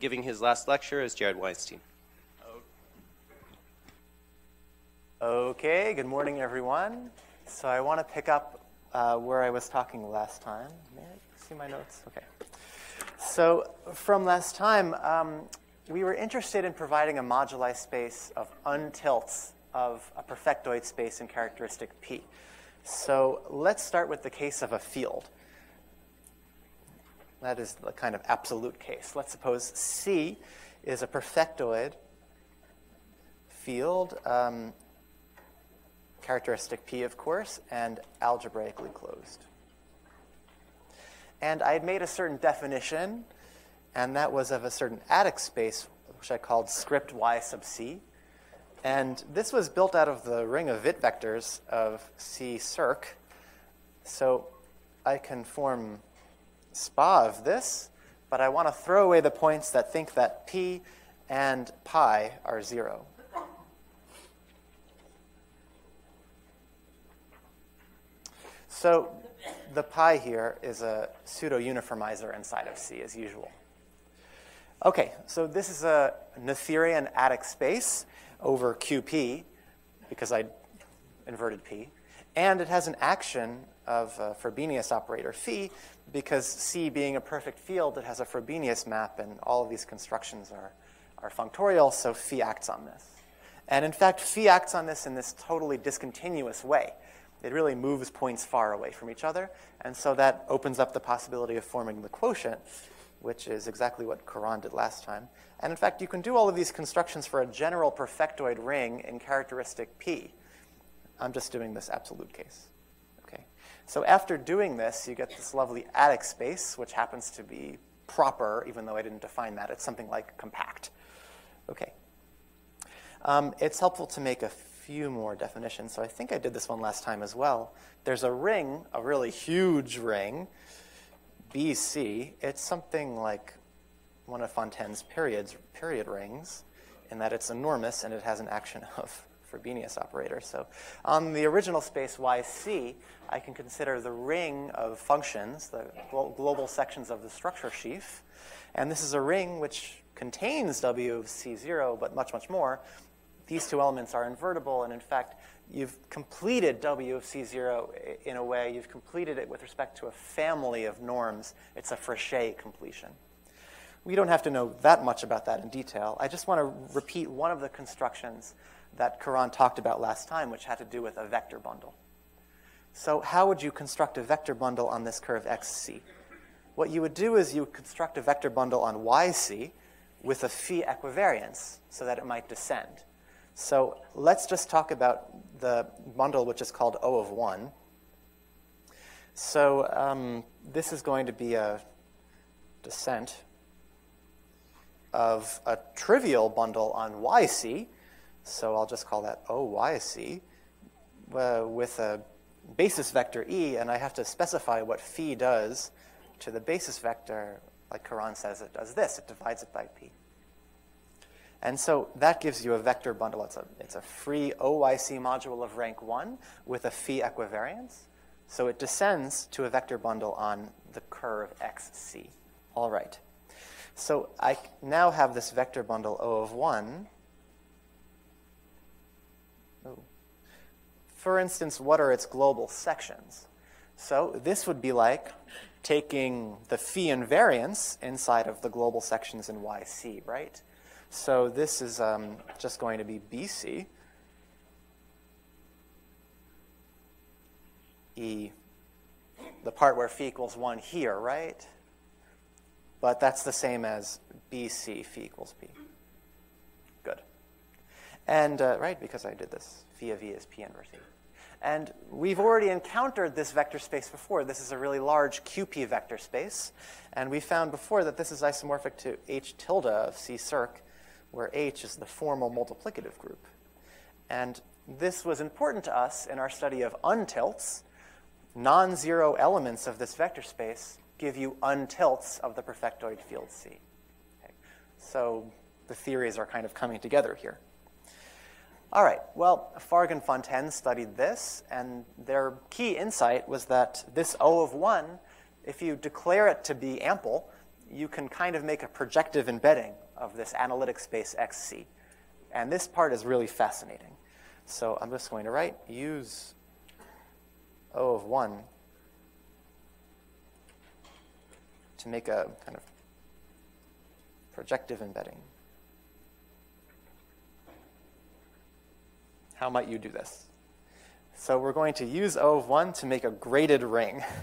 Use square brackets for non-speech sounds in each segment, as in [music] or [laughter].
giving his last lecture is Jared Weinstein. Okay, good morning, everyone. So I want to pick up uh, where I was talking last time. May I see my notes? Okay. So from last time, um, we were interested in providing a moduli space of untilts of a perfectoid space in characteristic P. So let's start with the case of a field. That is the kind of absolute case. Let's suppose C is a perfectoid field, um, characteristic P, of course, and algebraically closed. And I had made a certain definition, and that was of a certain adic space, which I called script y sub c. And this was built out of the ring of Witt vectors of C circ. So I can form SPA of this, but I want to throw away the points that think that P and pi are zero. So the pi here is a pseudo-uniformizer inside of C, as usual. Okay, so this is a Noetherian adic space over QP, because I inverted P. And it has an action of a Frobenius operator phi, because C being a perfect field, it has a Frobenius map, and all of these constructions are, are functorial, so phi acts on this. And in fact, phi acts on this in this totally discontinuous way. It really moves points far away from each other, and so that opens up the possibility of forming the quotient, which is exactly what Kiran did last time. And in fact, you can do all of these constructions for a general perfectoid ring in characteristic P. I'm just doing this absolute case. So after doing this, you get this lovely adic space, which happens to be proper, even though I didn't define that. It's something like compact. Okay. Um, it's helpful to make a few more definitions. So I think I did this one last time as well. There's a ring, a really huge ring, BC. It's something like one of Fontaine's periods, period rings, in that it's enormous and it has an action [laughs] of Frobenius operator. So on the original space YC, I can consider the ring of functions, the global sections of the structure sheaf. And this is a ring which contains W of C0, but much, much more. These two elements are invertible, and in fact, you've completed W of C0 in a way. You've completed it with respect to a family of norms. It's a Frechet completion. We don't have to know that much about that in detail. I just want to repeat one of the constructions that Kiran talked about last time, which had to do with a vector bundle. So how would you construct a vector bundle on this curve xc? What you would do is you would construct a vector bundle on yc with a phi equivariance so that it might descend. So let's just talk about the bundle which is called O of 1. So um, this is going to be a descent of a trivial bundle on YC, so I'll just call that OYC, uh, with a basis vector E, and I have to specify what phi does to the basis vector, like Kiran says it does this, it divides it by P. And so that gives you a vector bundle. It's a, it's a free OYC module of rank 1 with a phi equivariance. So it descends to a vector bundle on the curve XC. All right. So I now have this vector bundle O of 1. For instance, what are its global sections? So this would be like taking the phi invariance inside of the global sections in YC, right? So this is um, just going to be BC. E, the part where phi equals 1 here, right? But that's the same as BC phi equals P. Good. And, uh, right, because I did this, phi of E is P inverse E. And we've already encountered this vector space before. This is a really large QP vector space. And we found before that this is isomorphic to H tilde of C circ, where H is the formal multiplicative group. And this was important to us in our study of untilts, non-zero elements of this vector space give you untilts of the perfectoid field C. Okay. So the theories are kind of coming together here. All right, well, Fargues and Fontaine studied this, and their key insight was that this O of 1, if you declare it to be ample, you can kind of make a projective embedding of this analytic space XC. And this part is really fascinating. So I'm just going to write use O of 1 to make a kind of projective embedding. How might you do this? So we're going to use O of 1 to make a graded ring. [laughs]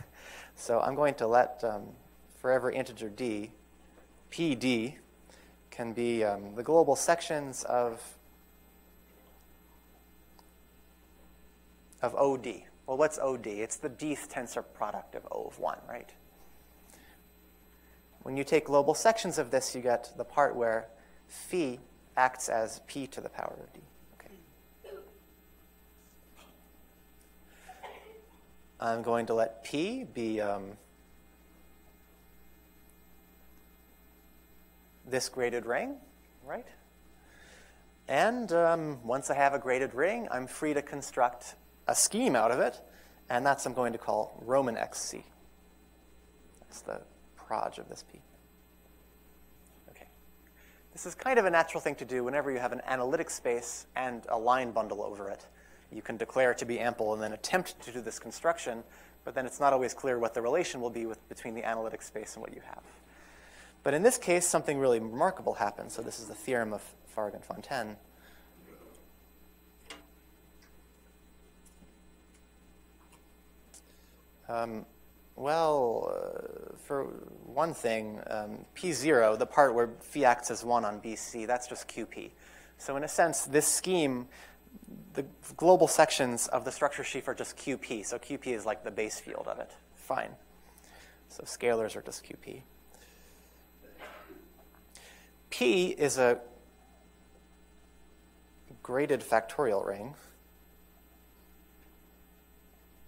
So I'm going to let, um, for every integer d, PD can be um, the global sections of, of OD. Well, what's OD? It's the dth tensor product of O of 1, right? When you take global sections of this, you get the part where phi acts as p to the power of d. I'm going to let P be um, this graded ring, right? And um, once I have a graded ring, I'm free to construct a scheme out of it, and that's I'm going to call Roman XC. That's the proj of this P. Okay. This is kind of a natural thing to do whenever you have an analytic space and a line bundle over it you can declare it to be ample and then attempt to do this construction, but then it's not always clear what the relation will be with, between the analytic space and what you have. But in this case, something really remarkable happens. So this is the theorem of Fargues and Fontaine. Um, well, uh, for one thing, um, P0, the part where phi acts as 1 on BC, that's just QP. So in a sense, this scheme the global sections of the structure sheaf are just QP. So QP is like the base field of it. Fine. So scalars are just QP. P is a graded factorial ring.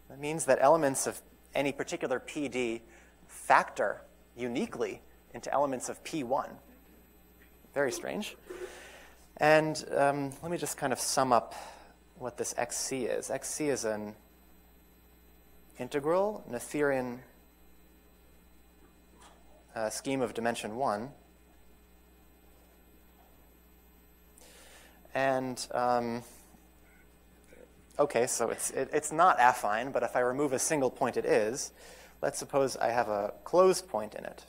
That means that elements of any particular PD factor uniquely into elements of P1. Very strange. And um, let me just kind of sum up what this XC is. XC is an integral Noetherian uh, scheme of dimension 1. And, um, okay, so it's, it, it's not affine, but if I remove a single point, it is. Let's suppose I have a closed point in it.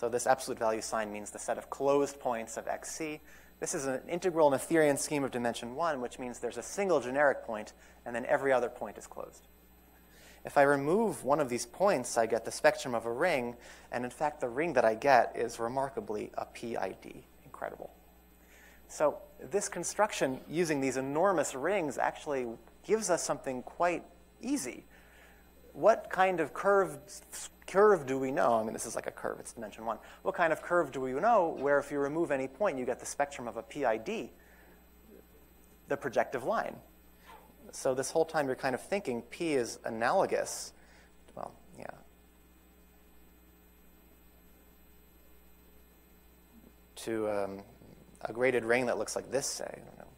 So this absolute value sign means the set of closed points of xc. This is an integral Noetherian scheme of dimension 1, which means there's a single generic point, and then every other point is closed. If I remove one of these points, I get the spectrum of a ring, and in fact, the ring that I get is remarkably a PID. Incredible. So this construction using these enormous rings actually gives us something quite easy. What kind of curved curve do we know? I mean, this is like a curve, it's dimension one. What kind of curve do we know where if you remove any point, you get the spectrum of a PID, the projective line? So this whole time you're kind of thinking P is analogous. Well, yeah. To um, a graded ring that looks like this, say. I don't know.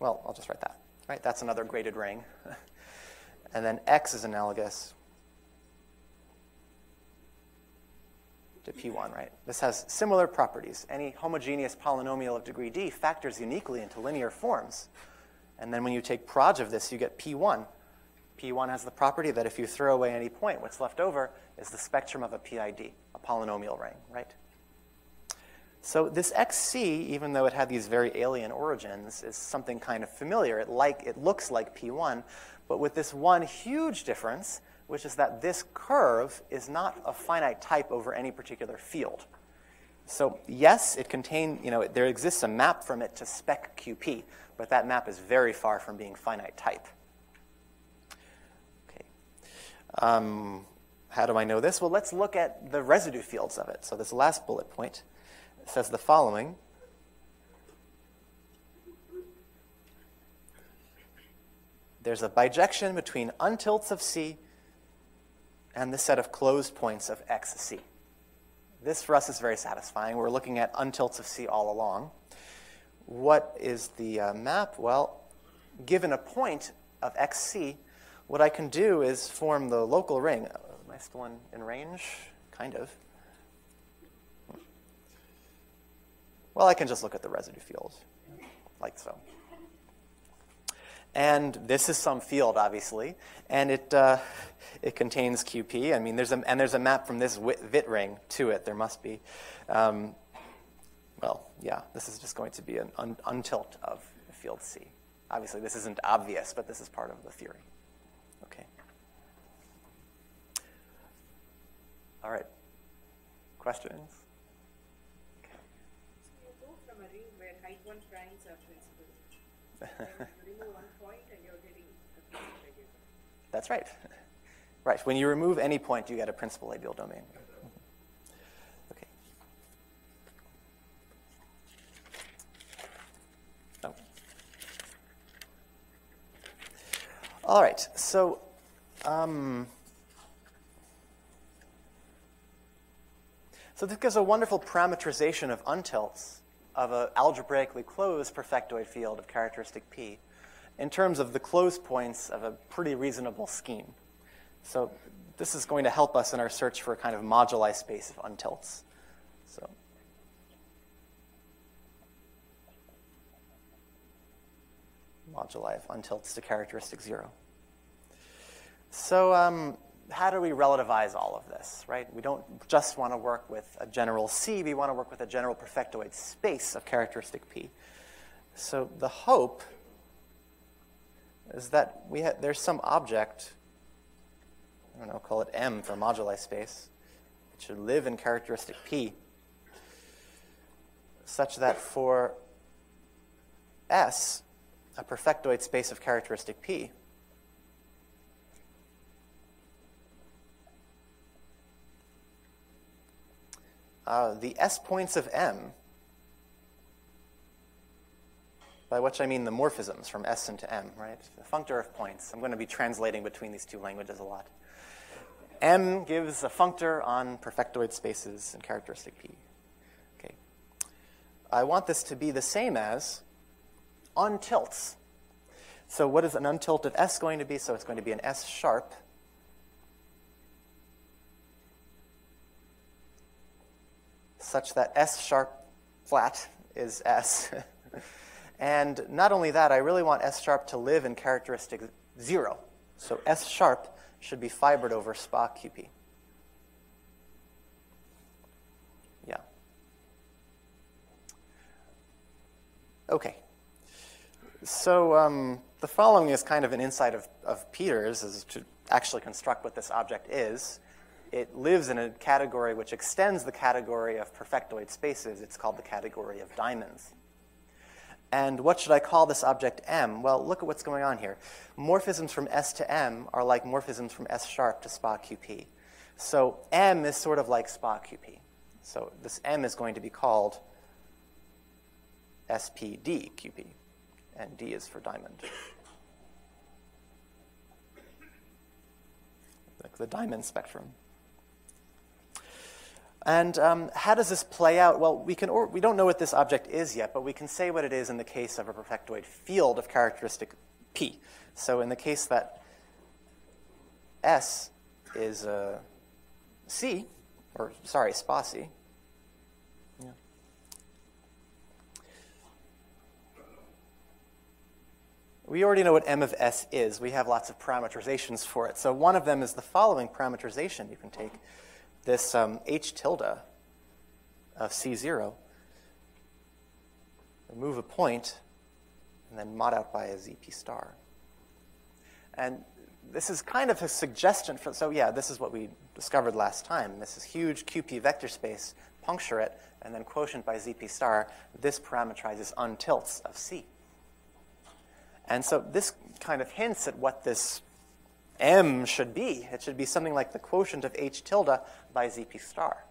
Well, I'll just write that. Right, that's another graded ring. [laughs] and then X is analogous to P1, right? This has similar properties. Any homogeneous polynomial of degree d factors uniquely into linear forms. And then when you take proj of this, you get P1. P1 has the property that if you throw away any point, what's left over is the spectrum of a PID, a polynomial ring, right? So this XC, even though it had these very alien origins, is something kind of familiar. It, like, it looks like P1, but with this one huge difference, which is that this curve is not a finite type over any particular field. So yes, it contain, you know, there exists a map from it to spec QP, but that map is very far from being finite type. Okay. Um, how do I know this? Well, let's look at the residue fields of it. So this last bullet point says the following. There's a bijection between untilts of C and the set of closed points of xc. This for us is very satisfying. We're looking at untilts of C all along. What is the uh, map? Well, given a point of xc, what I can do is form the local ring. Am I still in, in range? Kind of. Well, I can just look at the residue field, like so. And this is some field, obviously, and it, uh, it contains QP. I mean, there's a, and there's a map from this Witt ring to it. There must be. Um, well, yeah, this is just going to be an un untilt of field C. Obviously, this isn't obvious, but this is part of the theory. Okay. All right. Questions? Okay. So you go from a ring where height 1 primes are principal. That's right. [laughs] Right. When you remove any point, you get a principal ideal domain. Okay. Oh. All right. So, um, so this gives a wonderful parametrization of untilts of an algebraically closed perfectoid field of characteristic P in terms of the closed points of a pretty reasonable scheme. So this is going to help us in our search for a kind of moduli space of untilts. So. Moduli of untilts to characteristic zero. So um, how do we relativize all of this, right? We don't just want to work with a general C, we want to work with a general perfectoid space of characteristic P. So the hope is that we ha- there's some object, I don't know, call it M for moduli space. It should live in characteristic P such that for S, a perfectoid space of characteristic P, uh, the S points of M, by which I mean the morphisms from S into M, right? The functor of points. I'm going to be translating between these two languages a lot. M gives a functor on perfectoid spaces in characteristic P. Okay. I want this to be the same as untilts. So what is an untilted S going to be? So it's going to be an S sharp such that S sharp flat is S. [laughs] and not only that, I really want S sharp to live in characteristic 0. So S sharp should be fibered over SPA QP. Yeah. Okay. So um, the following is kind of an insight of, of Peter's, is to actually construct what this object is it lives in a category which extends the category of perfectoid spaces. It's called the category of diamonds. And what should I call this object M? Well, look at what's going on here. Morphisms from S to M are like morphisms from S sharp to SPA QP. So M is sort of like SPA QP. So this M is going to be called SPD QP, and D is for diamond. Like the diamond spectrum. And um, how does this play out? Well, we, can, or, we don't know what this object is yet, but we can say what it is in the case of a perfectoid field of characteristic P. So in the case that S is a C, or sorry, SPA-C. We already know what M of S is. We have lots of parameterizations for it. So one of them is the following parameterization you can take this um, H tilde of C0, remove a point, and then mod out by a ZP star. And this is kind of a suggestion for, so yeah, this is what we discovered last time. This is huge QP vector space, puncture it, and then quotient by ZP star. This parameterizes untilts of C. And so this kind of hints at what this M should be. It should be something like the quotient of H tilde by ZP star.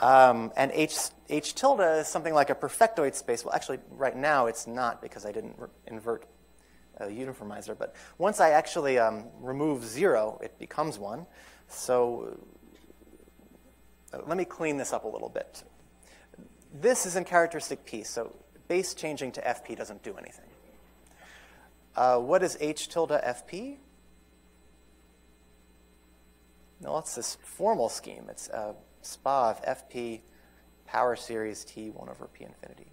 Um, and H, H tilde is something like a perfectoid space. Well, actually, right now it's not because I didn't invert a uniformizer. But once I actually um, remove zero, it becomes one. So uh, let me clean this up a little bit. This is in characteristic P, so base changing to FP doesn't do anything. Uh, what is H tilde FP? No, it's this formal scheme. It's a SPA of FP power series T1 over P infinity.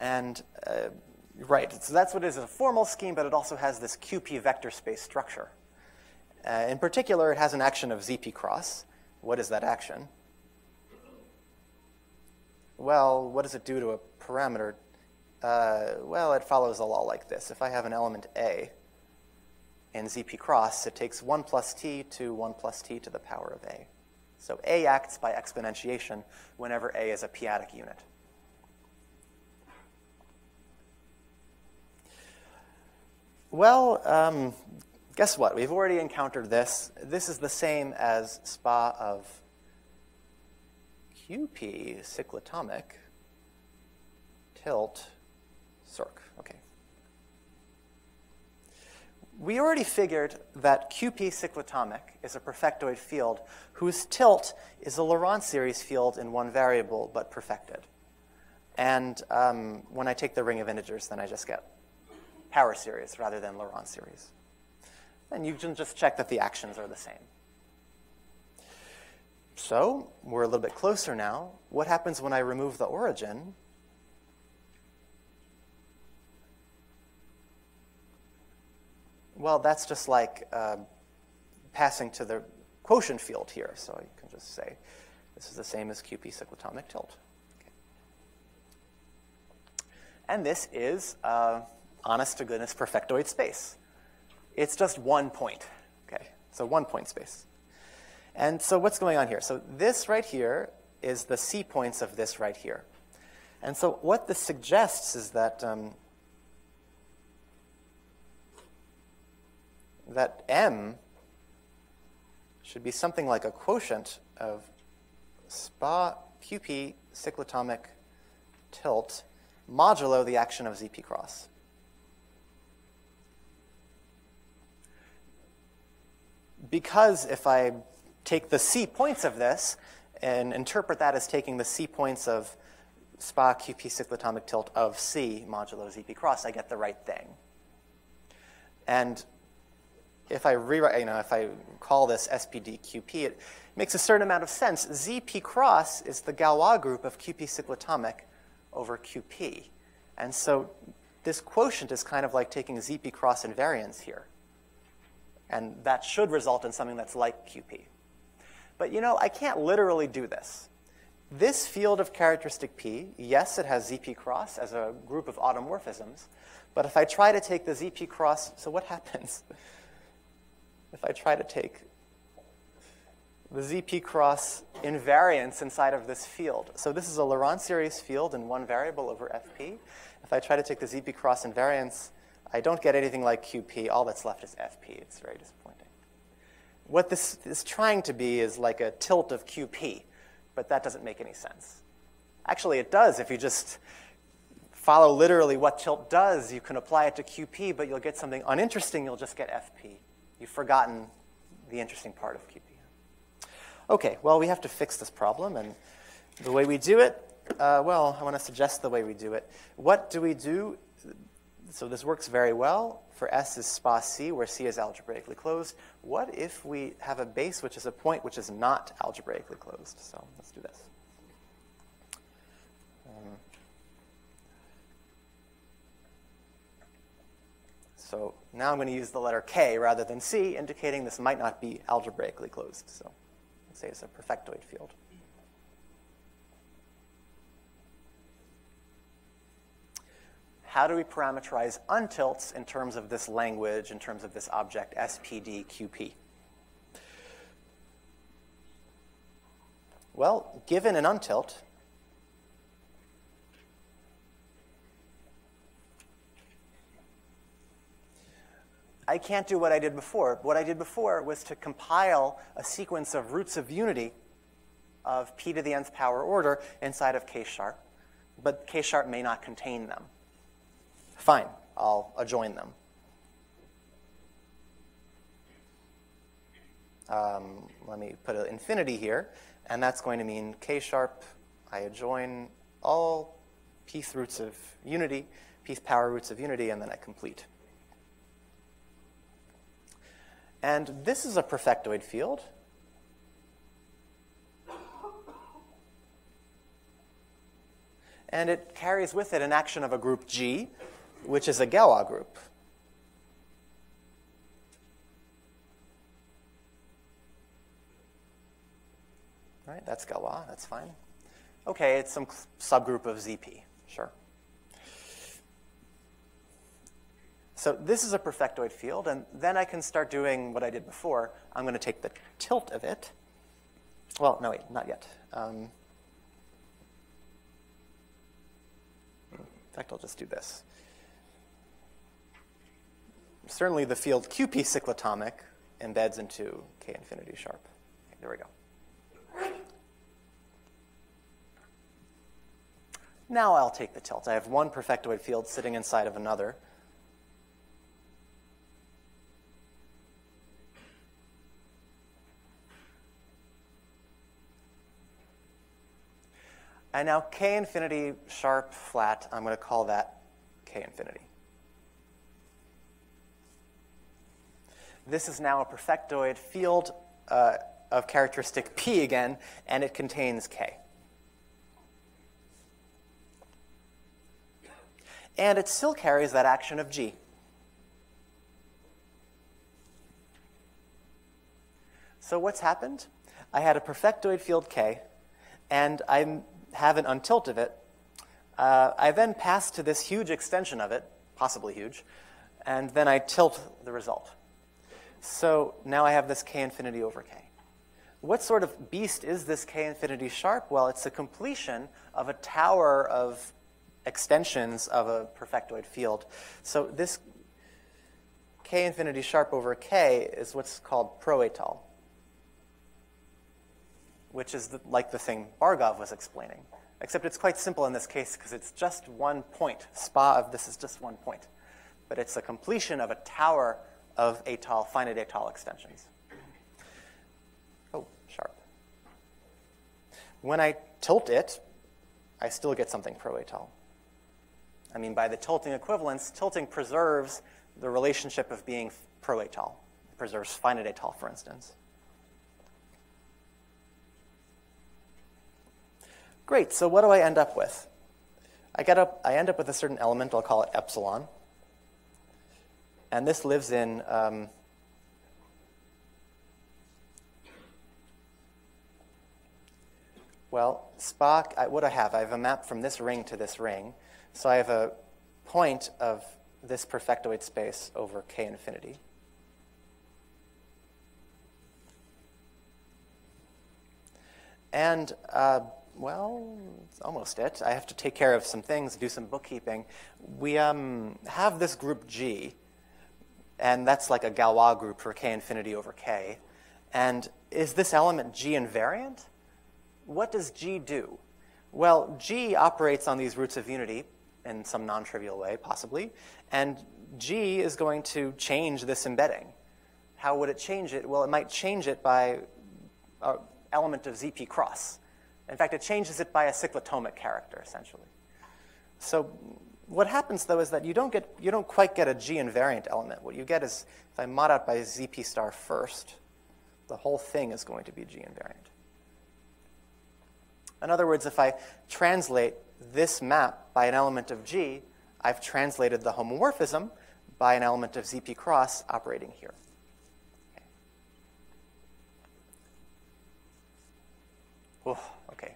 And uh, right, so that's what it is. It's a formal scheme, but it also has this QP vector space structure. Uh, in particular, it has an action of ZP cross. What is that action? Well, what does it do to a parameter? Uh, well, it follows a law like this. If I have an element A in ZP cross, it takes 1 plus t to 1 plus t to the power of A. So A acts by exponentiation whenever A is a p-adic unit. Well, um, guess what? We've already encountered this. This is the same as SPA of QP cyclotomic tilt circ. Okay. We already figured that QP cyclotomic is a perfectoid field whose tilt is a Laurent series field in one variable but perfected. And um, when I take the ring of integers, then I just get power series rather than Laurent series. And you can just check that the actions are the same. So we're a little bit closer now. What happens when I remove the origin? Well, that's just like uh, passing to the quotient field here. So you can just say this is the same as QP cyclotomic tilt. Okay. And this is uh, honest to goodness perfectoid space. It's just one point. Okay, so one point space. And so what's going on here? So this right here is the C points of this right here. And so what this suggests is that um, that M should be something like a quotient of SPA QP cyclotomic tilt modulo the action of ZP cross. Because if I take the C points of this and interpret that as taking the C points of SPA QP cyclotomic tilt of C modulo ZP cross, I get the right thing. And if I rewrite, you know, if I call this SPDQP, it makes a certain amount of sense. ZP cross is the Galois group of QP cyclotomic over QP. And so this quotient is kind of like taking ZP cross invariance here. And that should result in something that's like QP. But you know, I can't literally do this. This field of characteristic P, yes, it has ZP cross as a group of automorphisms. But if I try to take the ZP cross, so what happens? [laughs] if I try to take the ZP cross invariance inside of this field. So this is a Laurent series field in one variable over FP. If I try to take the ZP cross invariance, I don't get anything like QP. All that's left is FP. It's very disappointing. What this is trying to be is like a tilt of QP, but that doesn't make any sense. Actually, it does if you just follow literally what tilt does. You can apply it to QP, but you'll get something uninteresting. You'll just get FP. You've forgotten the interesting part of QP. Okay, well, we have to fix this problem, and the way we do it, uh, well, I want to suggest the way we do it. What do we do? So this works very well. For S is SPA C, where C is algebraically closed. What if we have a base which is a point which is not algebraically closed? So let's do this. So now I'm going to use the letter K rather than C, indicating this might not be algebraically closed. So let's say it's a perfectoid field. How do we parameterize untilts in terms of this language, in terms of this object, SPDQP? Well, given an untilt, I can't do what I did before. What I did before was to compile a sequence of roots of unity of p to the nth power order inside of k sharp, but k sharp may not contain them. Fine, I'll adjoin them. Um, let me put an infinity here, and that's going to mean k sharp, I adjoin all pth roots of unity, pth power roots of unity, and then I complete. And this is a perfectoid field. And it carries with it an action of a group G, which is a Galois group. Right, that's Galois, that's fine. Okay, it's some subgroup of ZP, sure. So this is a perfectoid field, and then I can start doing what I did before. I'm going to take the tilt of it. Well, no, wait, not yet. Um, in fact, I'll just do this. Certainly the field QP cyclotomic embeds into K infinity sharp. Okay, there we go. Now I'll take the tilt. I have one perfectoid field sitting inside of another. And now k infinity sharp flat, I'm going to call that k infinity. This is now a perfectoid field uh, of characteristic p again, and it contains k. And it still carries that action of g. So what's happened? I had a perfectoid field k, and I have an untilt of it. Uh, I then pass to this huge extension of it, possibly huge, and then I tilt the result. So now I have this k infinity over k. What sort of beast is this k infinity sharp? Well, it's a completion of a tower of extensions of a perfectoid field. So this k infinity sharp over k is what's called proétale, which is the, like the thing Bhargav was explaining. Except it's quite simple in this case because it's just one point. Spa of this is just one point. But it's a completion of a tower of étale, finite étale extensions. Oh, sharp. When I tilt it, I still get something proétale. I mean, by the tilting equivalence, tilting preserves the relationship of being proétale. It preserves finite étale, for instance. Great, so what do I end up with? I, get up, I end up with a certain element, I'll call it epsilon. And this lives in um, well, Spock, I, what I have, I have a map from this ring to this ring. So I have a point of this perfectoid space over k infinity. And, uh, well, it's almost it. I have to take care of some things, do some bookkeeping. We um, have this group G, and that's like a Galois group for k infinity over k. And is this element G invariant? What does G do? Well, G operates on these roots of unity in some non-trivial way, possibly, and G is going to change this embedding. How would it change it? Well, it might change it by an element of ZP cross. In fact, it changes it by a cyclotomic character, essentially. So what happens, though, is that you don't, get, you don't quite get a G invariant element. What you get is, if I mod out by ZP star first, the whole thing is going to be G invariant. In other words, if I translate this map by an element of G, I've translated the homomorphism by an element of ZP cross operating here. Okay. Okay.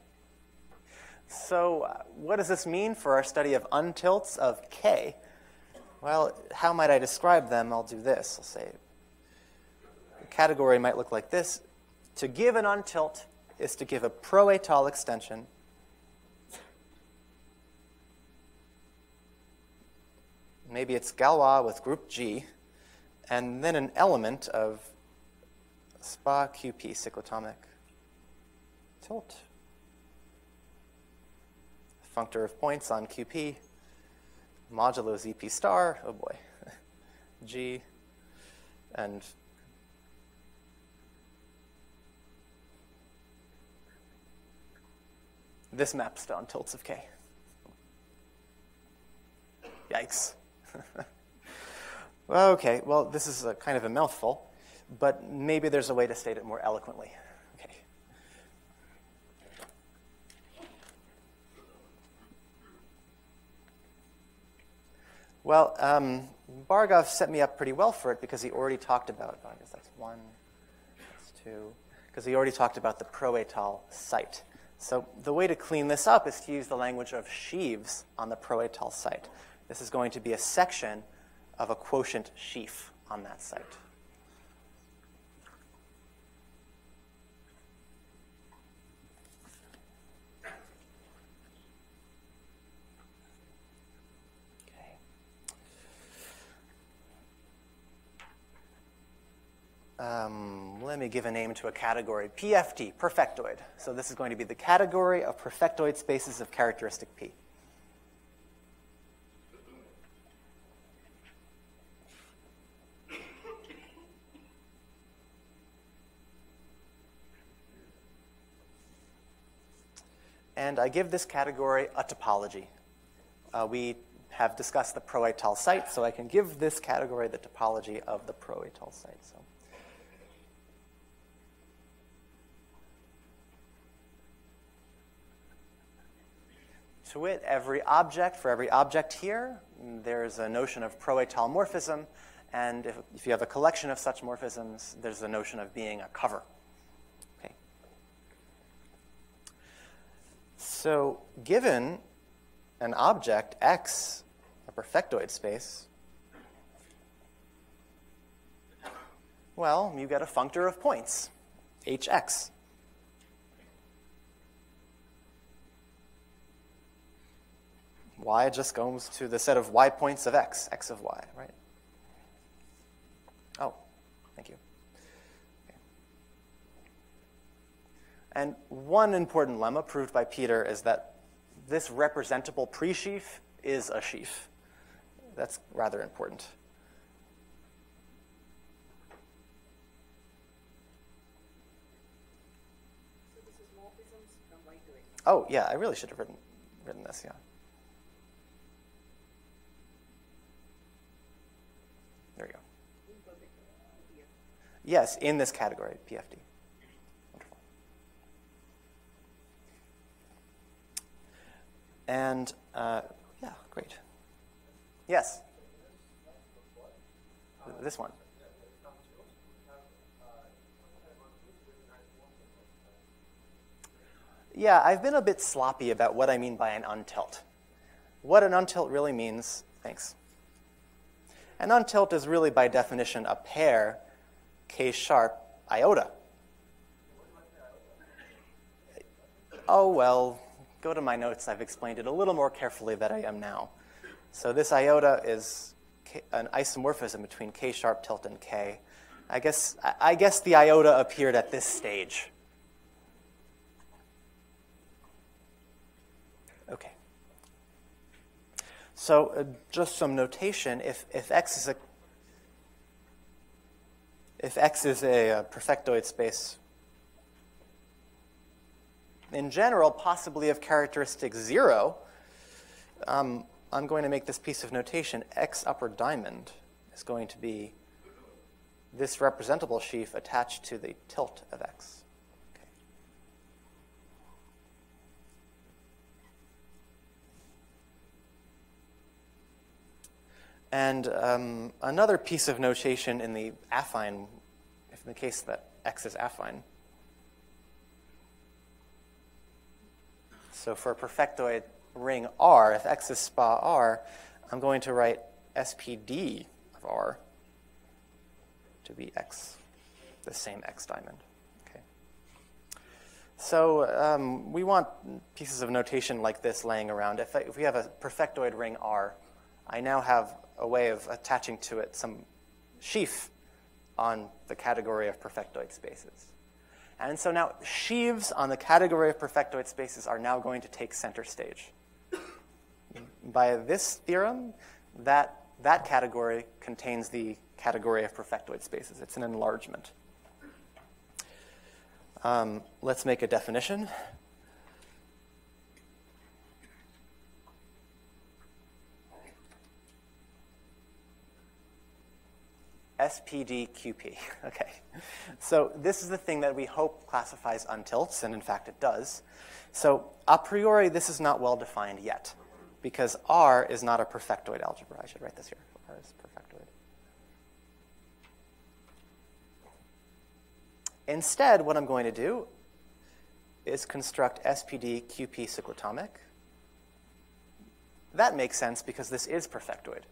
So uh, what does this mean for our study of untilts of K? Well, how might I describe them? I'll do this. I'll say a category might look like this. To give an untilt is to give a proétale extension maybe it's Galois with group G, and then an element of SPA QP cyclotomic tilt. Functor of points on QP, modulo ZP star, oh boy, [laughs] G, and this maps to tilts of K. Yikes. [laughs] okay, well, this is a kind of a mouthful. but maybe there's a way to state it more eloquently. Okay. Well, um, Bhargav set me up pretty well for it because he already talked about, I guess that's one, that's two, because he already talked about the proétale site. So the way to clean this up is to use the language of sheaves on the proétale site. This is going to be a section of a quotient sheaf on that site. Um, let me give a name to a category. PFT, perfectoid. So this is going to be the category of perfectoid spaces of characteristic P. And I give this category a topology. Uh, we have discussed the proétale site, so I can give this category the topology of the proétale site. So. To wit, every object, for every object here, there's a notion of proétale morphism, and if, if you have a collection of such morphisms, there's a notion of being a cover. Okay. So, given an object X, a perfectoid space, well, you get a functor of points, Hx. Y just goes to the set of y points of x, x of y, right? Oh, thank you. Okay. And one important lemma proved by Peter is that this representable presheaf is a sheaf. That's rather important. So this is morphisms from Y to X. Oh, yeah, I really should have written, written this, yeah. There we go. Imperfect here. Yes, in this category, PFD. Wonderful. And uh, yeah, great. Yes. This one. Yeah, I've been a bit sloppy about what I mean by an untilt. What an untilt really means, thanks. An untilt is really, by definition, a pair K sharp iota. Oh, well, go to my notes. I've explained it a little more carefully than I am now. So this iota is K, an isomorphism between K sharp tilt and K. I guess, I- guess the iota appeared at this stage. Okay. So uh, just some notation. If, if x is a if x is a, uh perfectoid space in general, possibly of characteristic zero, um, I'm going to make this piece of notation. X upper diamond is going to be this representable sheaf attached to the tilt of x. And um, another piece of notation in the affine, if in the case that x is affine. So for a perfectoid ring R, if x is spa R, I'm going to write SPD of R to be x, the same x diamond. Okay. So um, we want pieces of notation like this laying around. If, I, if we have a perfectoid ring R, I now have a way of attaching to it some sheaf on the category of perfectoid spaces. And so now sheaves on the category of perfectoid spaces are now going to take center stage. By this theorem, that, that category contains the category of perfectoid spaces. It's an enlargement. Um, let's make a definition. SPDQP. [laughs] Okay. So this is the thing that we hope classifies untilts, and in fact it does. So a priori, this is not well defined yet, because R is not a perfectoid algebra. I should write this here. R is perfectoid. Instead, what I'm going to do is construct SPDQP cyclotomic. That makes sense because this is perfectoid.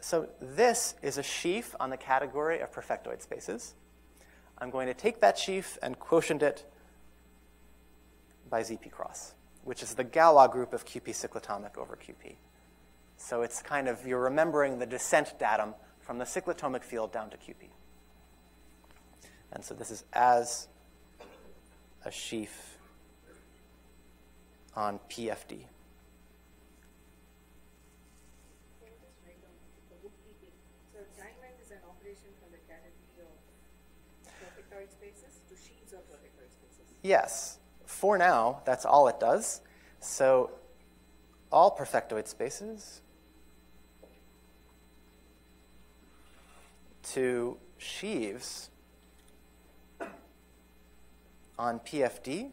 So this is a sheaf on the category of perfectoid spaces. I'm going to take that sheaf and quotient it by ZP cross, which is the Galois group of QP cyclotomic over QP. So it's kind of, you're remembering the descent datum from the cyclotomic field down to QP. And so this is as a sheaf on PFD. Yes, for now, that's all it does. So all perfectoid spaces to sheaves on PFD,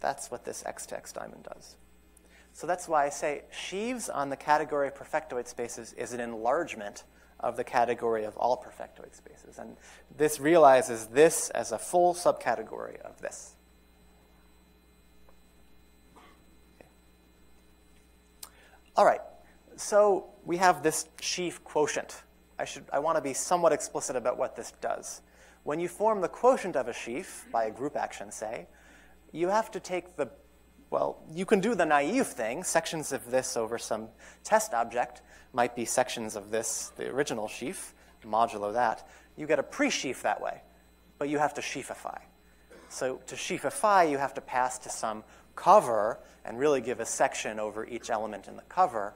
that's what this X to X diamond does. So that's why I say sheaves on the category of perfectoid spaces is an enlargement of the category of all perfectoid spaces. And this realizes this as a full subcategory of this. All right, so we have this sheaf quotient. I, should, I want to be somewhat explicit about what this does. When you form the quotient of a sheaf by a group action, say, you have to take the, well, you can do the naive thing. Sections of this over some test object might be sections of this, the original sheaf, modulo that. You get a pre-sheaf that way, but you have to sheafify. So to sheafify, you have to pass to some cover and really give a section over each element in the cover.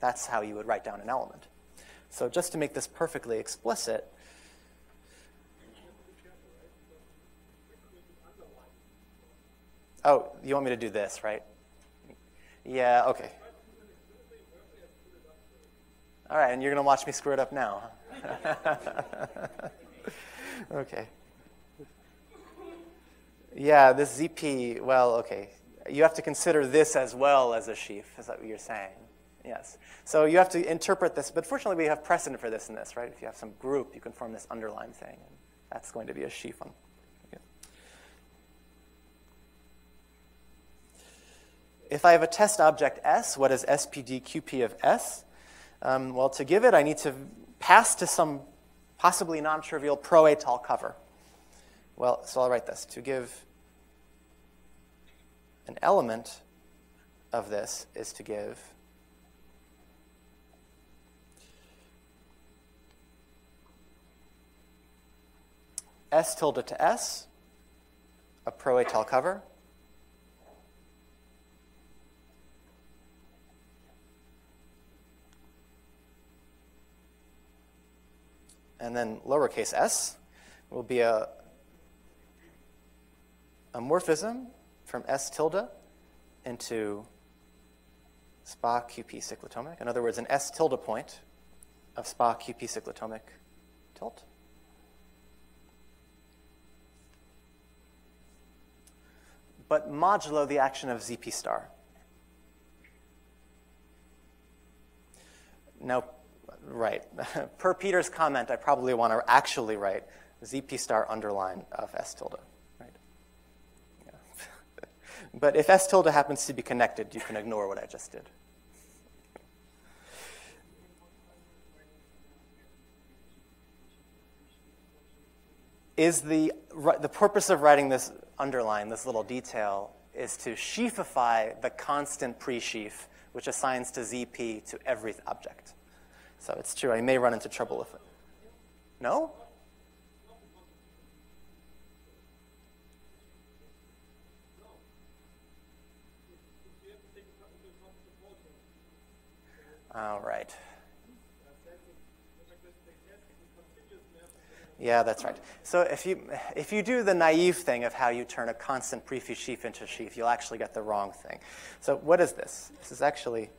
That's how you would write down an element. So just to make this perfectly explicit, Oh, you want me to do this, right? Yeah, okay. All right, and you're going to watch me screw it up now. [laughs] okay. Yeah, this ZP, well, okay. You have to consider this as well as a sheaf. Is that what you're saying? Yes. So you have to interpret this, but fortunately we have precedent for this in this, right? If you have some group, you can form this underline thing, and that's going to be a sheaf on. Okay. If I have a test object S, what is SPDQP of S? Um, well, to give it, I need to pass to some possibly non-trivial pro-étale cover. Well, so I'll write this. To give an element of this is to give S tilde to S, a pro-étale cover, and then lowercase s will be a, a morphism from S tilde into SPA QP cyclotomic. In other words, an S tilde point of SPA QP cyclotomic tilt. But modulo the action of ZP star. Now, right, [laughs] per Peter's comment, I probably want to actually write ZP star underline of S tilde. But if S tilde happens to be connected, you can ignore what I just did. Is the, the purpose of writing this underline, this little detail, is to sheafify the constant pre-sheaf, which assigns to ZP to every object. So it's true, I may run into trouble with it. No? All right. Yeah, that's right. So if you, if you do the naive thing of how you turn a constant prefix sheaf into a sheaf, you'll actually get the wrong thing. So what is this? This is actually,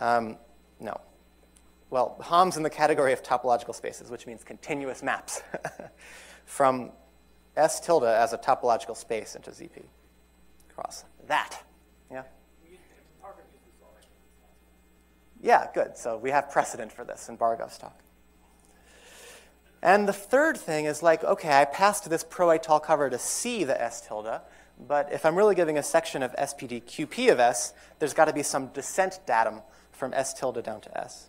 um, no. well, HOM's in the category of topological spaces, which means continuous maps [laughs] from S tilde as a topological space into ZP across that. Yeah? Yeah, good. So we have precedent for this in Bhargav's talk. And the third thing is like, okay, I passed this pro-étale cover to see the S tilde, but if I'm really giving a section of SPD QP of S, there's got to be some descent datum from S tilde down to S.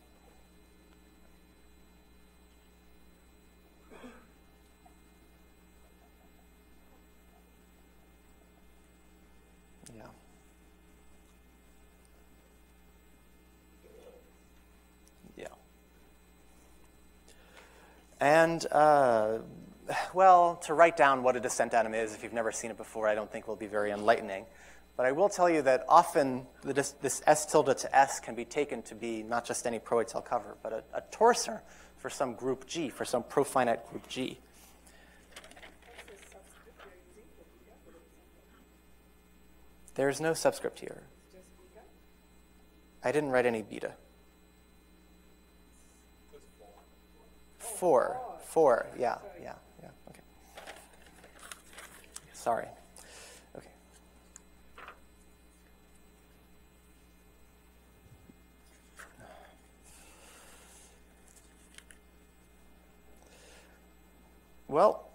Yeah. Yeah. And, uh, well, to write down what a descent datum is, if you've never seen it before, I don't think will be very enlightening. But I will tell you that often this, this S tilde to S can be taken to be not just any pro-étale cover, but a, a torsor for some group G, for some profinite group G. There's no subscript here. I didn't write any beta. Four. Four. Yeah, yeah, yeah. Okay. Sorry. Okay. Well,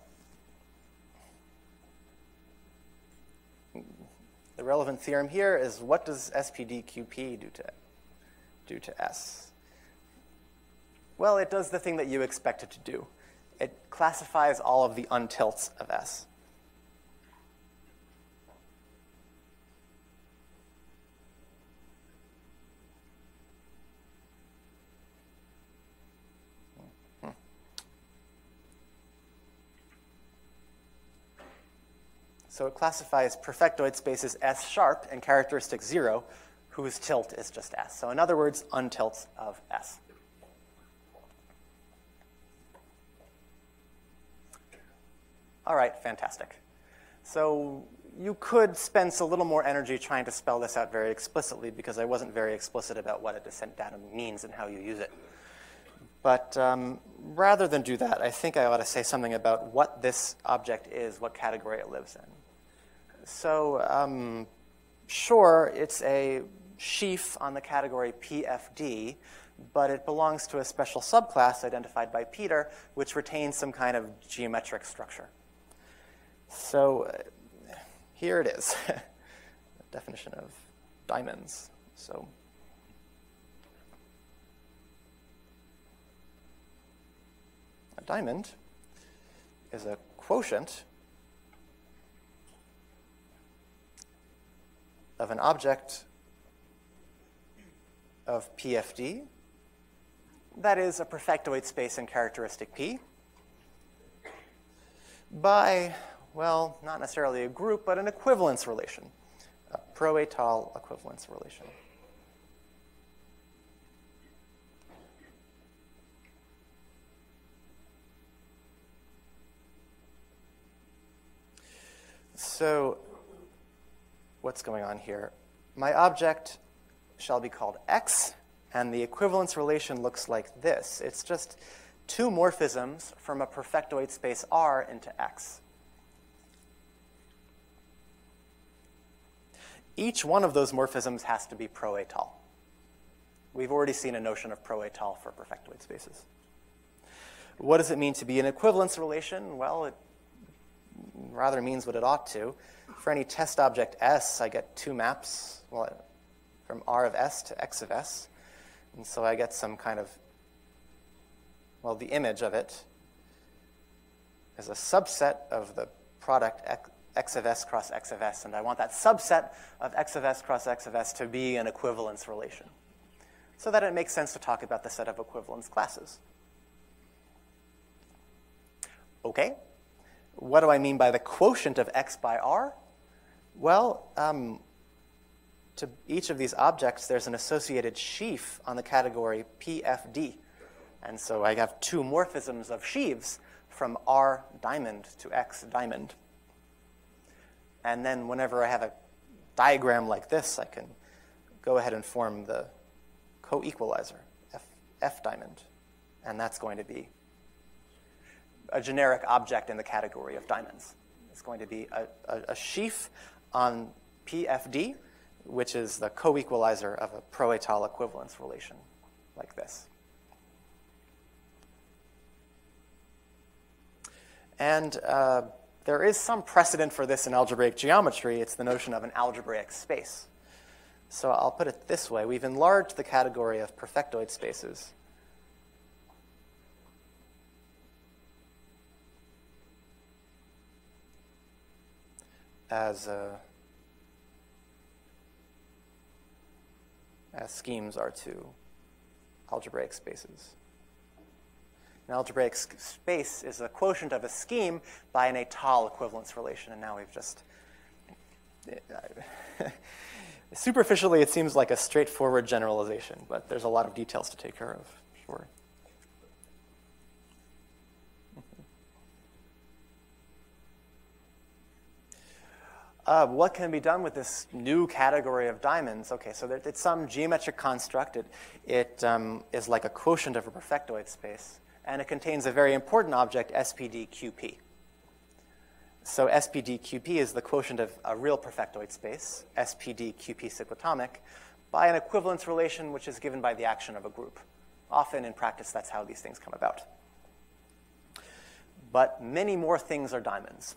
the relevant theorem here is what does SPDQP do to, do to S? Well, it does the thing that you expect it to do. It classifies all of the untilts of S. So it classifies perfectoid spaces S sharp and characteristic 0, whose tilt is just S. So in other words, untilts of S. All right, fantastic. So you could spend a little more energy trying to spell this out very explicitly because I wasn't very explicit about what a descent datum means and how you use it. But um, rather than do that, I think I ought to say something about what this object is, what category it lives in. So um, sure, it's a sheaf on the category PFD, but it belongs to a special subclass identified by Peter, which retains some kind of geometric structure. So uh, here it is, [laughs] definition of diamonds. So a diamond is a quotient of an object of PFD that is a perfectoid space in characteristic P. By well, not necessarily a group, but an equivalence relation, a pro-étale equivalence relation. So what's going on here? My object shall be called x, and the equivalence relation looks like this. It's just two morphisms from a perfectoid space R into x. Each one of those morphisms has to be pro-étale. We've already seen a notion of pro-étale for perfectoid spaces. What does it mean to be an equivalence relation? Well, it rather means what it ought to. For any test object S, I get two maps well, from R of S to X of S. And so I get some kind of, well, the image of it is a subset of the product x of s cross x of s, and I want that subset of x of s cross x of s to be an equivalence relation, so that it makes sense to talk about the set of equivalence classes. Okay, what do I mean by the quotient of x by r? Well, um, to each of these objects, there's an associated sheaf on the category PFD. And so I have two morphisms of sheaves from R diamond to X diamond. And then whenever I have a diagram like this, I can go ahead and form the co-equalizer, F diamond. And that's going to be a generic object in the category of diamonds. It's going to be a, a, a sheaf on PFD, which is the co-equalizer of a pro-étale equivalence relation like this. And uh, there is some precedent for this in algebraic geometry. It's the notion of an algebraic space. So I'll put it this way. We've enlarged the category of perfectoid spaces. As, uh, as schemes are to algebraic spaces. An algebraic space is a quotient of a scheme by an étale equivalence relation, and now we've just. [laughs] Superficially, it seems like a straightforward generalization, but there's a lot of details to take care of, sure. Uh, what can be done with this new category of diamonds? Okay, so it's some geometric construct. It, it um, is like a quotient of a perfectoid space and it contains a very important object, SPDQP. So SPDQP is the quotient of a real perfectoid space, SPDQP cyclotomic, by an equivalence relation which is given by the action of a group. Often in practice, that's how these things come about. But many more things are diamonds.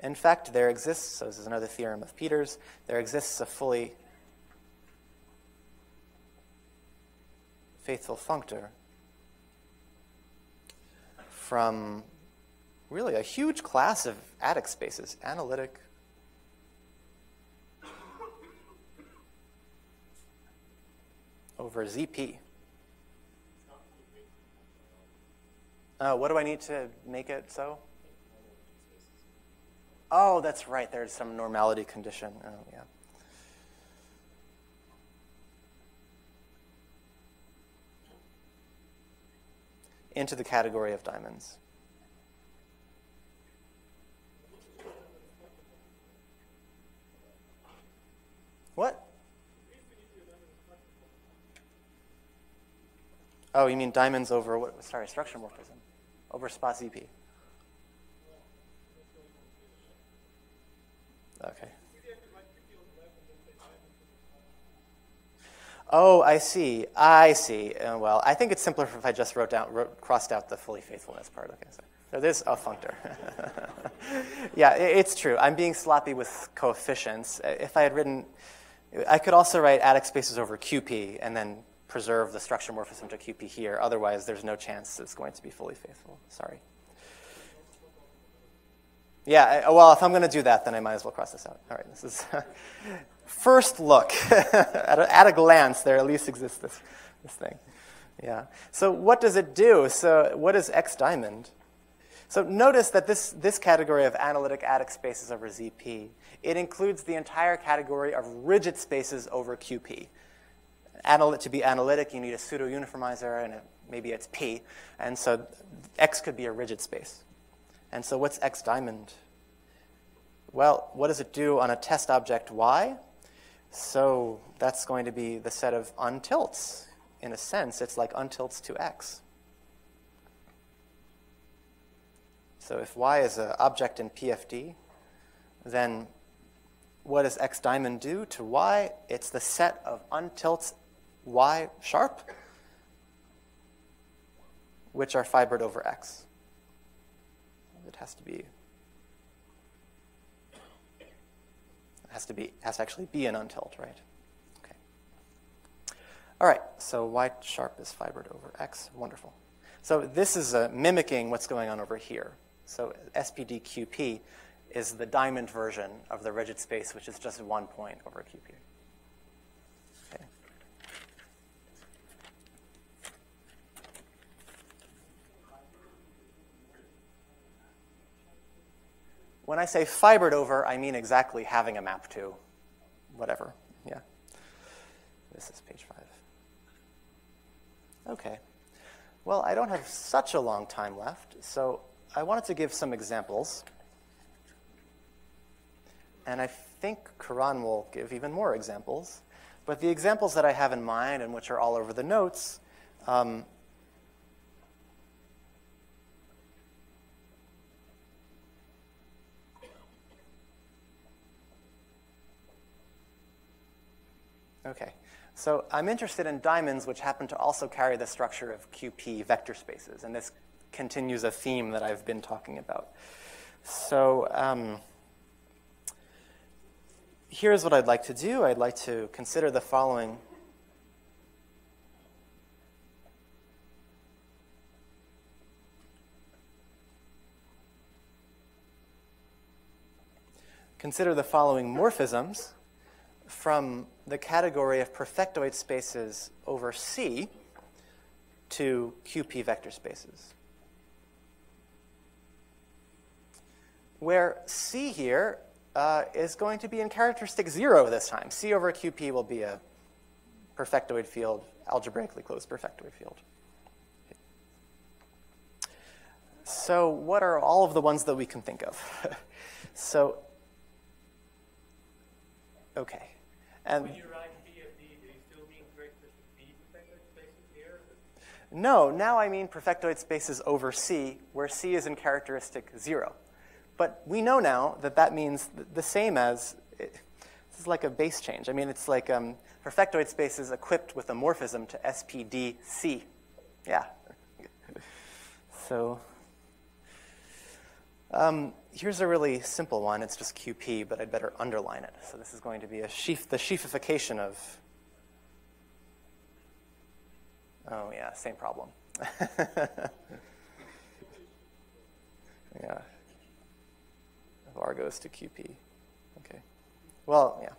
In fact, there exists, so this is another theorem of Peters, there exists a fully faithful functor from really a huge class of adic spaces, analytic. over ZP. Uh, what do I need to make it so? Oh, that's right. There's some normality condition. Oh, yeah. Into the category of diamonds. What? Oh, you mean diamonds over what? Sorry, structure morphism over spot ZP. Okay. Oh, I see. I see. Uh, well, I think it's simpler if I just wrote down, wrote, crossed out the fully faithfulness part. Okay, so, so there's a functor. [laughs] yeah, it, it's true. I'm being sloppy with coefficients. Uh, if I had written, I could also write adic spaces over QP and then preserve the structure morphism to QP here. Otherwise, there's no chance it's going to be fully faithful. Sorry. Yeah, well, if I'm going to do that, then I might as well cross this out. All right, this is [laughs] first look, [laughs] at, a, at a glance, there at least exists this, this thing. Yeah. So what does it do? So what is X diamond? So notice that this, this category of analytic adic spaces over ZP, it includes the entire category of rigid spaces over QP. Analy- to be analytic, you need a pseudo-uniformizer, and maybe it's P. And so X could be a rigid space. And so what's X diamond? Well, what does it do on a test object Y? So that's going to be the set of untilts. In a sense, it's like untilts to x. So if y is an object in PFD, then what does x diamond do to y? It's the set of untilts y sharp, which are fibered over x. It has to be has to be has to actually be an untilt, right? Okay. All right. So y sharp is fibered over x. Wonderful. So this is uh, mimicking what's going on over here. So SPDQP is the diamond version of the rigid space, which is just one point over QP. When I say fibered over, I mean exactly having a map to whatever. Yeah. This is page five. Okay. Well, I don't have such a long time left, so I wanted to give some examples. And I think Kiran will give even more examples. But the examples that I have in mind and which are all over the notes Um, okay, so I'm interested in diamonds which happen to also carry the structure of QP vector spaces, and this continues a theme that I've been talking about. So um, here's what I'd like to do. I'd like to consider the following consider the following morphisms from the category of perfectoid spaces over C to QP vector spaces. Where C here uh, is going to be in characteristic zero this time. C over QP will be a perfectoid field, algebraically closed perfectoid field. So, what are all of the ones that we can think of? [laughs] so, Okay. And when you write PFD, do you still mean B perfectoid spaces here? No, now I mean perfectoid spaces over C, where C is in characteristic zero. But we know now that that means the same as, it, this is like a base change. I mean, it's like um, perfectoid spaces equipped with a morphism to SPDC. Yeah. so um, here's a really simple one. It's just QP, but I'd better underline it. So this is going to be a sheaf, the sheafification of. Oh yeah, same problem. [laughs] yeah. Of R goes to QP. Okay. Well, yeah.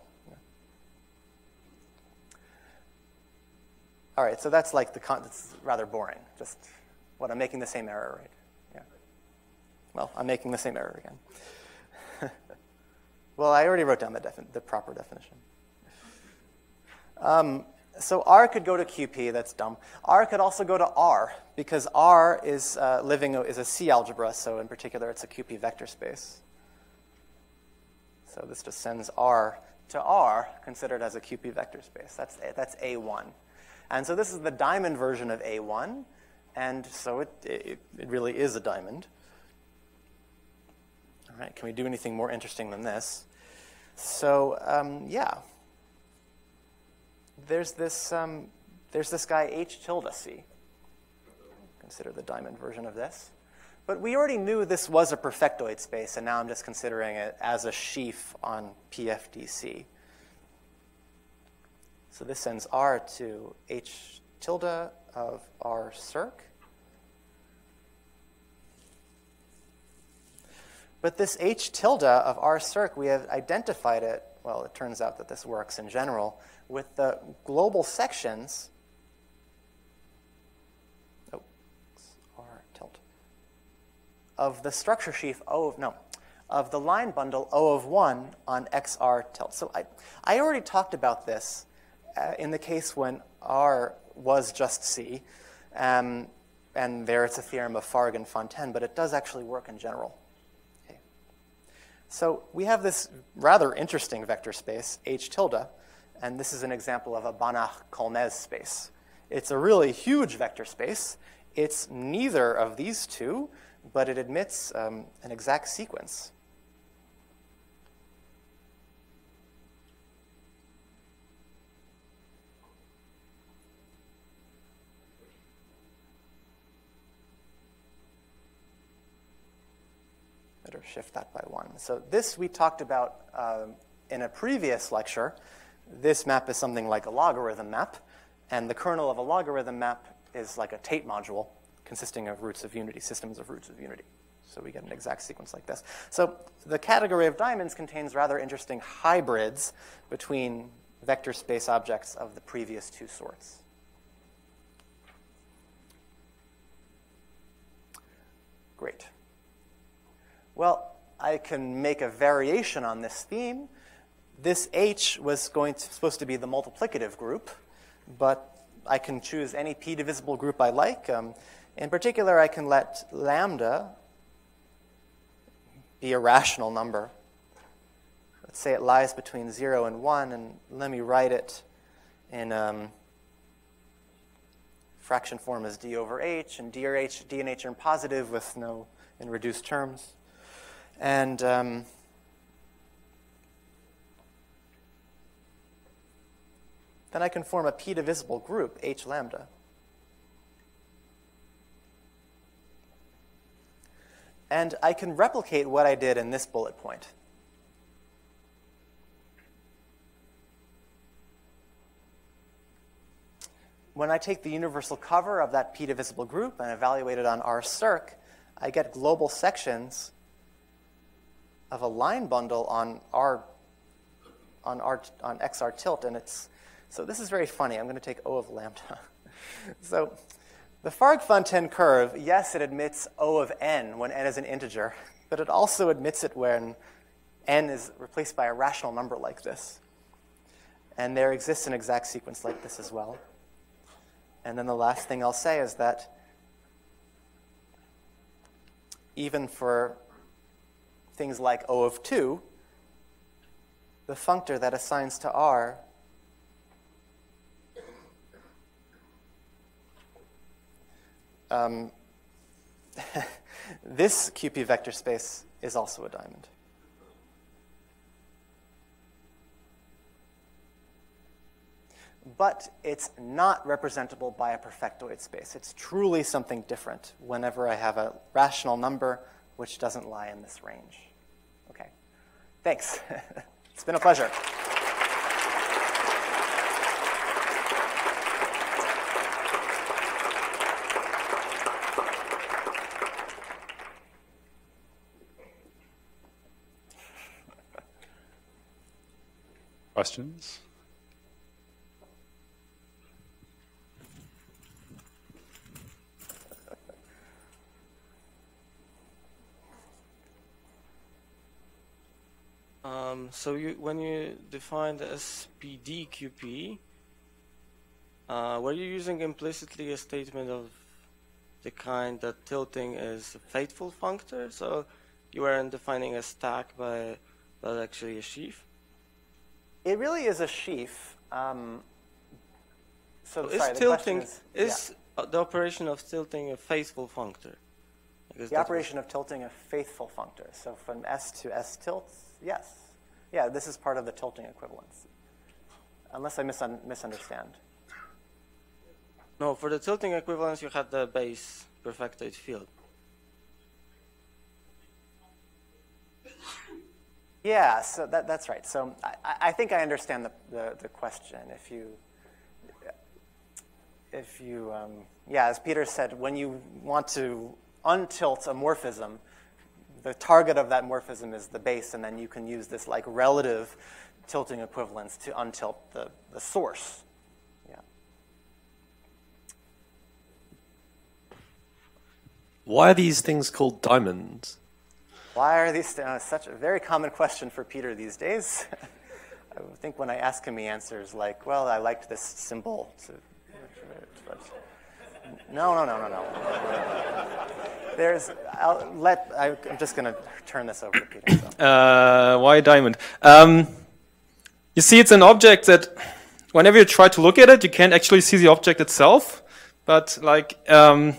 All right, so that's like the con- it's rather boring. Just what I'm making the same error, right? Well, I'm making the same error again. [laughs] well, I already wrote down the, defi- the proper definition. Um, so R could go to QP, that's dumb. R could also go to R, because R is uh, living is a C algebra, so in particular it's a QP vector space. So this just sends R to R, considered as a QP vector space. That's, that's A1. And so this is the diamond version of A1, and so it, it, it really is a diamond. All right, can we do anything more interesting than this? So, um, yeah. There's this, um, there's this guy H tilde C. Consider the diamond version of this. But we already knew this was a perfectoid space, and now I'm just considering it as a sheaf on PFDC. So this sends R to H tilde of R circ. But this H tilde of R circ, we have identified it, well, it turns out that this works in general, with the global sections. Oh. Of the structure sheaf O of, no, of the line bundle O of 1 on XR tilt. So I, I already talked about this uh, in the case when R was just C. Um, and there it's a theorem of Fargues and Fontaine, but it does actually work in general. So we have this rather interesting vector space, H tilde, and this is an example of a Banach-Colmez space. It's a really huge vector space. It's neither of these two, but it admits um, an exact sequence. Better shift that by one. So this we talked about um, in a previous lecture. This map is something like a logarithm map, and the kernel of a logarithm map is like a Tate module consisting of roots of unity, systems of roots of unity. So we get an exact sequence like this. So the category of diamonds contains rather interesting hybrids between vector space objects of the previous two sorts. Great. Well, I can make a variation on this theme. This H was going to, supposed to be the multiplicative group, but I can choose any p divisible group I like. Um, in particular, I can let lambda be a rational number. Let's say it lies between 0 and 1, and let me write it in um, fraction form as d over h, and d, or h, d and h are positive with no in reduced terms. And um, then I can form a p divisible group, h lambda. And I can replicate what I did in this bullet point. When I take the universal cover of that p divisible group and evaluate it on R circ, I get global sections of a line bundle on R on R on XR tilt, and it's so this is very funny. I'm going to take O of lambda. [laughs] so the Fargues-Fontaine curve, yes, it admits O of n when n is an integer, but it also admits it when n is replaced by a rational number like this. And there exists an exact sequence like this as well. And then the last thing I'll say is that even for things like O of 2, the functor that assigns to R um, [laughs] this QP vector space is also a diamond. But it's not representable by a perfectoid space. It's truly something different whenever I have a rational number which doesn't lie in this range. Thanks. [laughs] it's been a pleasure. Questions? Um, so you, when you defined SPDQP, uh, were you using implicitly a statement of the kind that tilting is a faithful functor? So you weren't defining a stack by, but actually a sheaf? It really is a sheaf. Um, so, So sorry, is the tilting is, is uh, the operation of tilting a faithful functor? Because the operation of tilting a faithful functor. So from S to S tilts, yes. Yeah, this is part of the tilting equivalence. Unless I misun- misunderstand. No, for the tilting equivalence, you had the base perfectoid field. Yeah, so that, that's right. So I, I think I understand the, the, the question. If you, if you, um, yeah, as Peter said, when you want to untilt a morphism, the target of that morphism is the base, and then you can use this like relative tilting equivalence to untilt the, the source. Yeah. Why are these things called diamonds? Why are these uh, such a very common question for Peter these days? [laughs] I think when I ask him, he answers like, "Well, I liked this symbol." To, but no, no, no, no, no. There's. I'll let. I, I'm just going to turn this over to Peter. So. [coughs] Uh, why diamond? Um, you see, it's an object that whenever you try to look at it, you can't actually see the object itself. But like, um,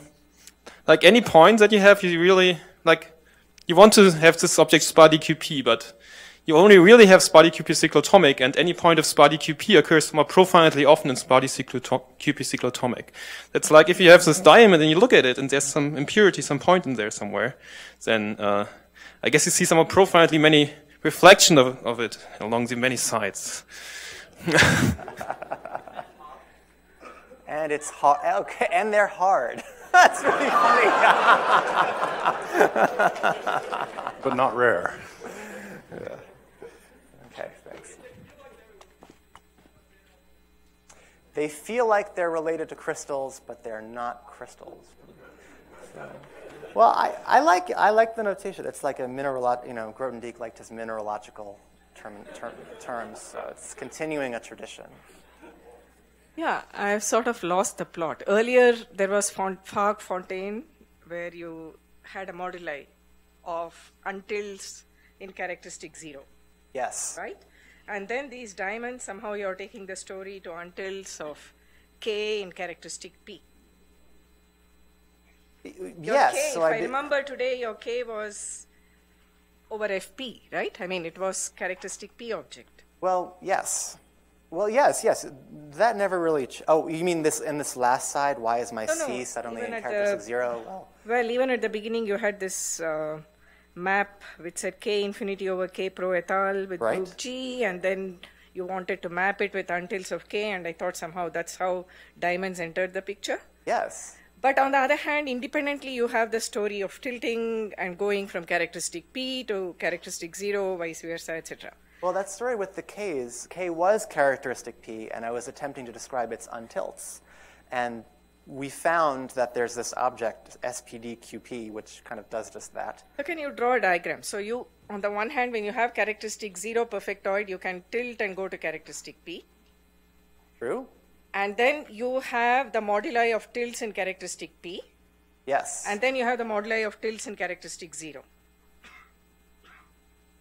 like any point that you have, you really like. You want to have this object SPA QP, but you only really have SPA QP cyclotomic, and any point of SPA QP occurs more profoundly often in SPA QP cyclotomic. That's like if you have this diamond and you look at it, and there's some impurity, some point in there somewhere, then uh, I guess you see some more profoundly many reflection of, of it along the many sides. [laughs] And it's hard. Okay, and they're hard. [laughs] That's really funny. [laughs] But not rare. Okay, thanks. They feel like they're related to crystals, but they're not crystals. So- well, I, I like I like the notation. It's like a mineralo- you know, Grothendieck liked his mineralogical term, term, terms. So it's continuing a tradition. Yeah, I've sort of lost the plot. Earlier, there was Font- Fargues Fontaine, where you had a moduli of untilts in characteristic zero, Yes. right? And then these diamonds, somehow you're taking the story to untilts of k in characteristic p. Your yes, K, so if I I remember today, your K was over FP, right? I mean, it was characteristic P object. Well, yes. Well, yes, yes. That never really. Ch- oh, you mean this in this last side? Why is my No, no, C suddenly even in characteristic the- zero? Well, Well, even at the beginning, you had this uh, map which said K infinity over K pro-étale. with Right. group G, and then you wanted to map it with untilts of K, and I thought somehow that's how diamonds entered the picture. yes. But on the other hand, independently, you have the story of tilting and going from characteristic P to characteristic zero, vice versa, etc. Well, that story with the K's, K was characteristic P, and I was attempting to describe its untilts. And we found that there's this object, SPDQP, which kind of does just that. So can you draw a diagram? So you, on the one hand, when you have characteristic zero perfectoid, you can tilt and go to characteristic P. True? And then you have the moduli of tilts in characteristic P. Yes. And then you have the moduli of tilts in characteristic zero.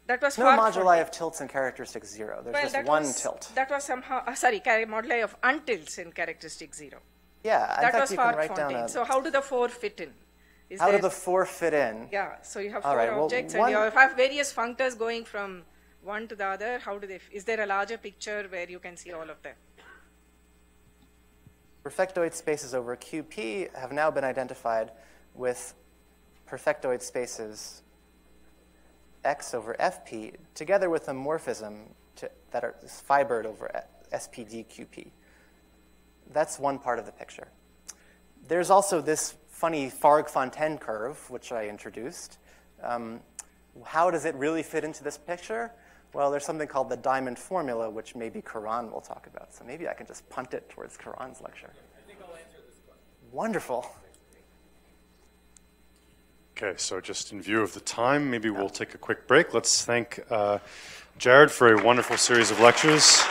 That was no moduli of tilts in characteristic zero. There's well, just one was, tilt. That was somehow, uh, sorry, moduli of untilts in characteristic zero. Yeah, that was you can Fargues write down Fontaine. a. So how do the four fit in? Is how there, do the four fit in? Yeah, so you have four right, well, objects one- and you have various functors going from one to the other. How do they, is there a larger picture where you can see all of them? Perfectoid spaces over QP have now been identified with perfectoid spaces X over FP together with a morphism to, that are fibered over SPDQP. That's one part of the picture. There's also this funny Fargues-Fontaine curve, which I introduced. Um, how does it really fit into this picture? Well, there's something called the diamond formula, which maybe Kiran will talk about. So maybe I can just punt it towards Kiran's lecture. I think I'll answer this question. Wonderful. Okay, so just in view of the time, maybe we'll take a quick break. Let's thank uh, Jared for a wonderful series of lectures.